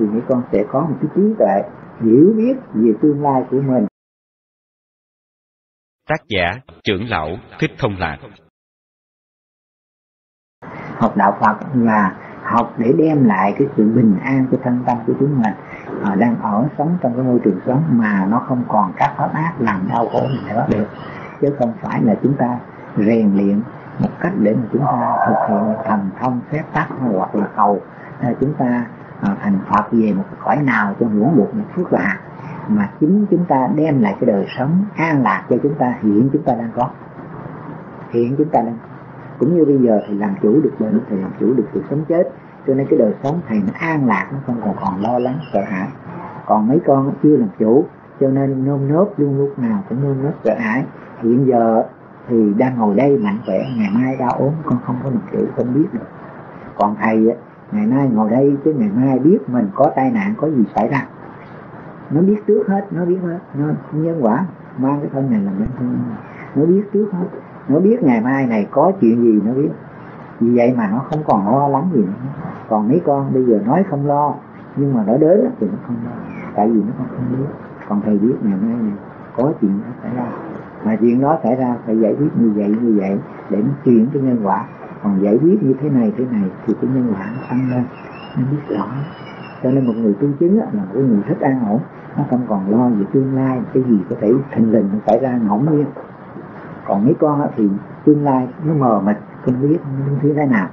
thì mấy con sẽ có một cái trí tuệ hiểu biết về tương lai của mình. Tác giả trưởng lão thích thông lạc. Học đạo Phật là học để đem lại cái sự bình an cho thân tâm của chúng mình. À, đang ở sống trong cái môi trường sống mà nó không còn các pháp ác làm đau khổ mình nữa. Được chứ không phải là chúng ta rèn luyện một cách để mà chúng ta thực hiện thành thông phép tắc hoặc là cầu. Chúng ta à, Ờ, thành Phật về một cõi nào cho hưởng được một phước lạ mà chính chúng ta đem lại cái đời sống an lạc cho chúng ta, hiện chúng ta đang có. Hiện chúng ta đang có. Cũng như bây giờ thì làm chủ được bệnh thì làm chủ được sự sống chết, cho nên cái đời sống thầy nó an lạc, nó không còn còn lo lắng, sợ hãi. Còn mấy con chưa làm chủ, cho nên nôn nốt luôn lúc nào cũng nôn nốt sợ hãi. Hiện giờ thì đang ngồi đây mạnh khỏe ngày mai đau ốm, con không có làm chủ, không biết được. Còn thầy ngày nay ngồi đây chứ ngày mai biết mình có tai nạn, có gì xảy ra. Nó biết trước hết, nó biết hết. Nó nhân quả mang cái thân này làm bên thân nó biết trước hết. Nó biết ngày mai này có chuyện gì, nó biết. Vì vậy mà nó không còn lo lắng gì nữa. Còn mấy con bây giờ nói không lo, nhưng mà nó đến thì nó không lo. Tại vì nó không biết. Còn thầy biết ngày mai này có chuyện nó xảy ra. Mà chuyện đó xảy ra phải giải quyết như vậy như vậy để nó chuyển cái nhân quả còn giải quyết như thế này thế này thì cái nhân quả nó tăng lên. Nó biết rõ. Cho nên một người tu chứng là một người thích an ổn nó không còn lo về tương lai cái gì có thể thình lình xảy ra ngẫu nhiên còn mấy con thì tương lai nó mờ mịt không biết không biết thế nào.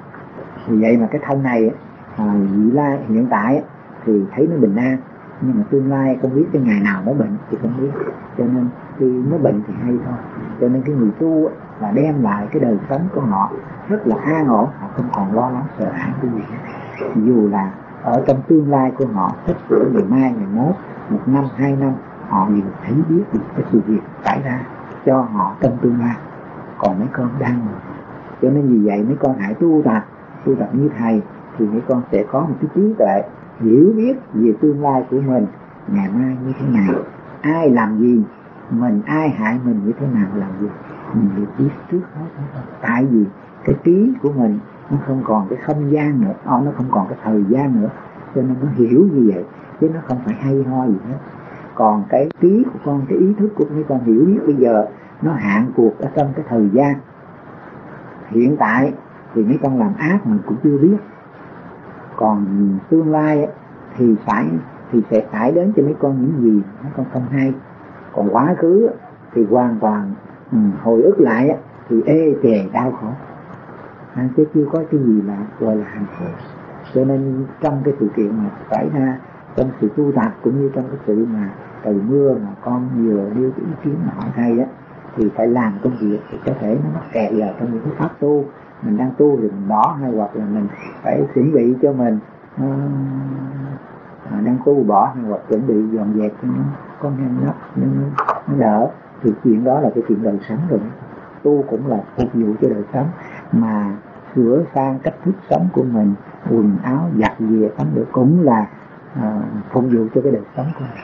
Vì vậy mà cái thân này à, vị lai hiện tại thì thấy nó bình an nhưng mà tương lai không biết cái ngày nào nó bệnh thì không biết. Cho nên khi nó bệnh thì hay thôi. Cho nên cái người tu là đem lại cái đời sống của họ rất là an ổn, họ không còn lo lắng, sợ hãi cái gì dù là ở trong tương lai của họ thích của ngày mai, ngày mốt, một năm, hai năm, họ đều thấy biết được cái sự việc xảy ra cho họ trong tương lai. Còn mấy con đang cho nên vì vậy mấy con hãy tu tập tu tập như thầy, thì mấy con sẽ có một cái trí tuệ hiểu biết về tương lai của mình ngày mai như thế nào. Ai làm gì, mình, ai hại mình như thế nào, làm gì mình đều biết trước hết tại vì cái trí của mình nó không còn cái không gian nữa. Ờ, nó không còn cái thời gian nữa. Cho nên nó hiểu như vậy, chứ nó không phải hay ho gì hết. Còn cái trí của con, cái ý thức của mấy con hiểu biết bây giờ, nó hạn cuộc ở trong cái thời gian. Hiện tại thì mấy con làm ác mình cũng chưa biết. Còn tương lai thì phải, thì sẽ phải đến cho mấy con những gì mấy con không hay. Còn quá khứ thì hoàn toàn ừ, hồi ức lại thì ê tề đau khổ. À, chứ chưa có cái gì là gọi là hạnh phúc. Cho nên trong cái sự kiện mà xảy ra trong sự tu tập cũng như trong cái sự mà trời mưa mà con vừa đưa cái ý kiến mà hỏi thầy á thì phải làm công việc thì có thể nó mắc kẹt vào trong những cái pháp tu. Mình đang tu thì mình bỏ hay hoặc là mình phải chuẩn bị cho mình uh, đang tu bỏ hay hoặc chuẩn bị dọn dẹp cho nó có em nó, nó đỡ thì chuyện đó là cái chuyện đời sống rồi. Tu cũng là phục vụ cho đời sống mà sửa sang cách thức sống của mình quần áo giặt về tắm rửa cũng là uh, phục vụ cho cái đời sống của mình.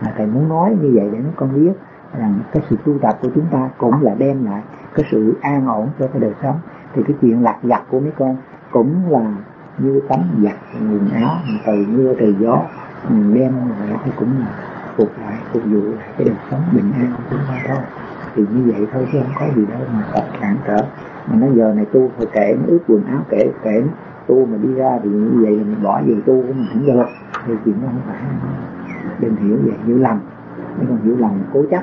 À, thầy muốn nói như vậy để nó con biết rằng cái sự tu tập của chúng ta cũng là đem lại cái sự an ổn cho cái đời sống. Thì cái chuyện lặt giặt của mấy con cũng là như tắm giặt quần áo từ mưa trời gió mình đem lại thì cũng là phục lại phục vụ lại cái đời sống bình an của chúng ta thôi thì như vậy thôi chứ không có gì đâu mà tập cản trở. Mà nó giờ này tu kể nó ướt quần áo kể kể tu mà đi ra thì như vậy là mình bỏ về tu của mình không được. Thì chuyện đó không phải. Đừng hiểu vậy hiểu lầm. Nhưng còn hiểu lầm cố chấp.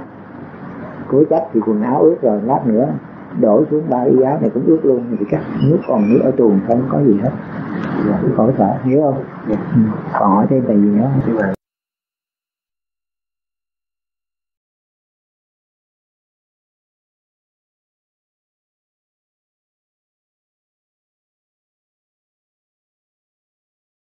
Cố chấp thì quần áo ướt rồi lát nữa đổ xuống ba y áo này cũng ướt luôn. Thì cắt nước còn nước ở tuồng không có gì hết. Khỏi sợ hiểu không? Dạ. còn hỏi thêm là gì nữa